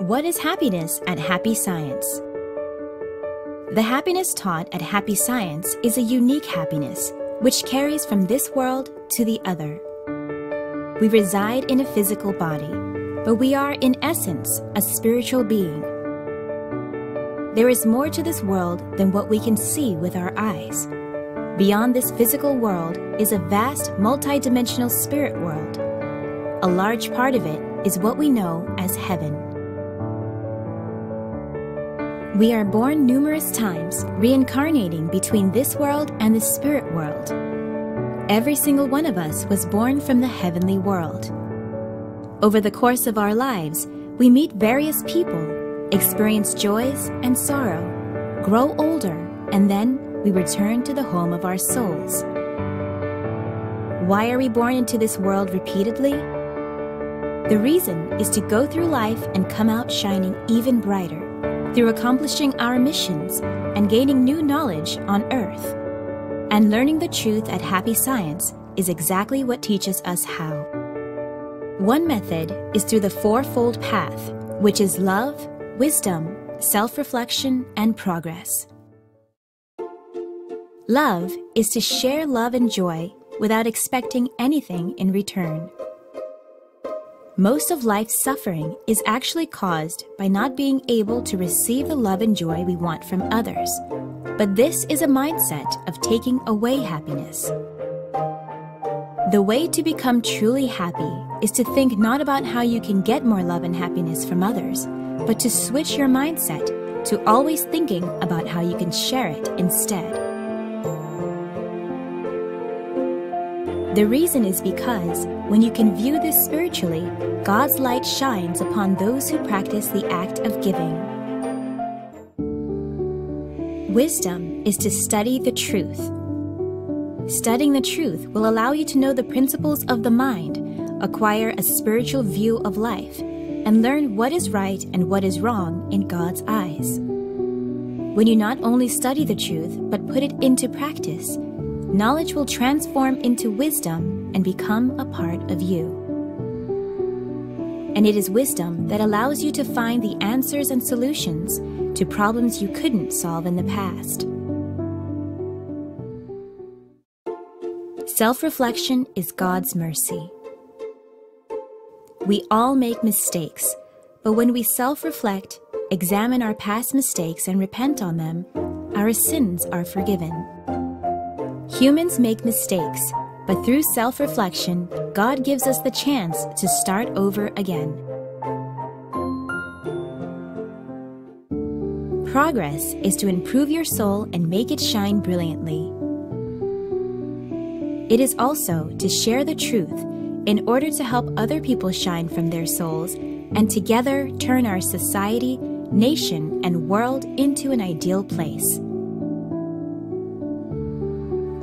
What is happiness at Happy Science? The happiness taught at Happy Science is a unique happiness which carries from this world to the other. We reside in a physical body, but we are in essence a spiritual being. There is more to this world than what we can see with our eyes. Beyond this physical world is a vast multidimensional spirit world. A large part of it is what we know as heaven. We are born numerous times, reincarnating between this world and the spirit world. Every single one of us was born from the heavenly world. Over the course of our lives, we meet various people, experience joys and sorrow, grow older, and then we return to the home of our souls. Why are we born into this world repeatedly? The reason is to go through life and come out shining even brighter through accomplishing our missions and gaining new knowledge on Earth. And learning the truth at Happy Science is exactly what teaches us how. One method is through the Fourfold Path, which is love, wisdom, self reflection, and progress. Love is to share love and joy without expecting anything in return. Most of life's suffering is actually caused by not being able to receive the love and joy we want from others. But this is a mindset of taking away happiness. The way to become truly happy is to think not about how you can get more love and happiness from others, but to switch your mindset to always thinking about how you can share it instead. The reason is because when you can view this spiritually, God's light shines upon those who practice the act of giving. Wisdom is to study the truth. Studying the truth will allow you to know the principles of the mind, acquire a spiritual view of life, and learn what is right and what is wrong in God's eyes. When you not only study the truth but put it into practice, knowledge will transform into wisdom and become a part of you. And it is wisdom that allows you to find the answers and solutions to problems you couldn't solve in the past. Self reflection is God's mercy. We all make mistakes, but when we self reflect, examine our past mistakes, and repent on them, our sins are forgiven. Humans make mistakes, but through self reflection, God gives us the chance to start over again. Progress is to improve your soul and make it shine brilliantly. It is also to share the truth in order to help other people shine from their souls and together turn our society, nation, and world into an ideal place.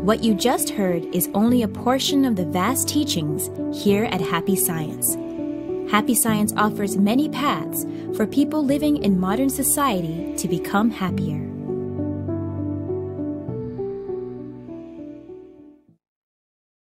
What you just heard is only a portion of the vast teachings here at Happy Science. Happy Science offers many paths for people living in modern society to become happier.